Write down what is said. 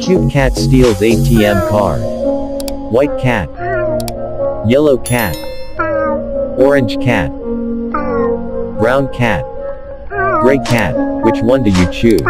Cute cat steals ATM card. White cat. Yellow cat. Orange cat. Brown cat. Gray cat. Which one do you choose?